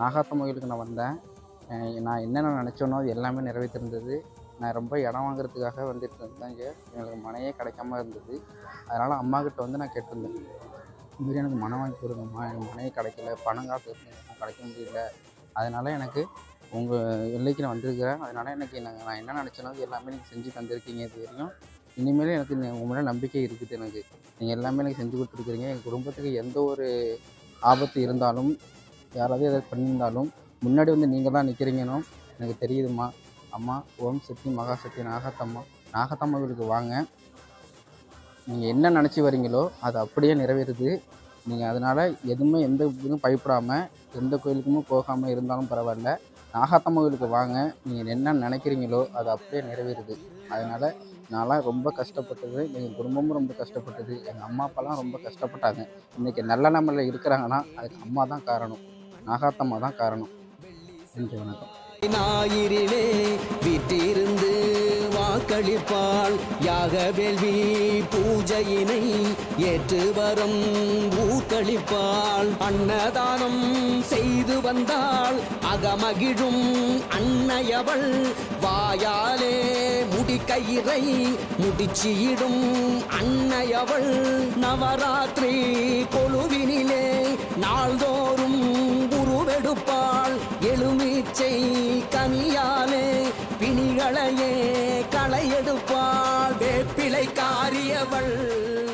நாகாத்தம் கோயிலுக்கு நான் வந்தேன். நான் என்னென்ன நினச்சோனோ அது எல்லாமே நிறைவேற்றிருந்தது. நான் ரொம்ப இடம் வாங்குறதுக்காக வந்துட்டு இருந்தேங்க எனக்கு மனையே கிடைக்காம இருந்தது. அதனால் அம்மா கிட்ட வந்து நான் கேட்டிருந்தேன். இதுமாரி எனக்கு மனம் வாங்கி கொடுங்கம்மா எனக்கு மனையே கிடைக்கல பணம் காசு கிடைக்க முடியல. அதனால் எனக்கு உங்கள் எல்லைக்கு நான் வந்திருக்கிறேன். அதனால் எனக்கு நான் நான் என்ன நினச்சேனோ அது எல்லாமே நீங்கள் செஞ்சு தந்திருக்கீங்க இது வரையும் இனிமேல் எனக்கு உங்கள் மேலே நம்பிக்கை இருக்குது எனக்கு. நீங்கள் எல்லாமே எனக்கு செஞ்சு கொடுத்துருக்குறீங்க. எங்கள் குடும்பத்துக்கு எந்த ஒரு ஆபத்து இருந்தாலும் யாராவது எதாவது பண்ணியிருந்தாலும் முன்னாடி வந்து நீங்கள் தான் நிற்கிறீங்கன்னு எனக்கு தெரியுதும்மா. அம்மா ஓம் சக்தி மகா சக்தி நாகத்தம்மா நாகத்தம்மா வீட்டுக்கு வாங்க. நீங்கள் என்ன நினச்சி வரீங்களோ அது அப்படியே நிறைவேறுது. நீங்கள் அதனால் எதுவுமே எந்த இதுவும் பயப்படாமல் எந்த கோயிலுக்குமே போகாமல் இருந்தாலும் பரவாயில்ல. நாகாத்தம்மா கோயிலுக்கு வாங்க. நீங்கள் என்ன நினைக்கிறீங்களோ அது அப்படியே நிறைவேறுது. அதனால் நான்லாம் ரொம்ப கஷ்டப்பட்டது எங்கள் குடும்பமும் ரொம்ப கஷ்டப்பட்டது எங்கள் அம்மா அப்பாலாம் ரொம்ப கஷ்டப்பட்டாங்க. இன்றைக்கி நல்ல நிலமையில் இருக்கிறாங்கன்னா அதுக்கு அம்மா தான் காரணம். நாகாத்தம்மா தான் காரணம். நன்றி வணக்கம். ஞாயிறிலே வீட்டிருந்து வாக்களிப்பாள் யாக வேள்வி பூஜையினை ஏற்று வரும் ஊக்களிப்பாள் அன்னதானம் செய்து வந்தாள் அகமகிழும் அன்னையவள். வாயாலே முடிக்கயிறை முடிச்சியிடும் அன்னையவள். நவராத்திரி பச்சை கனியாலே பிணிகளையே களையெடுப்பாள். வேப்பிலை காரியவள்.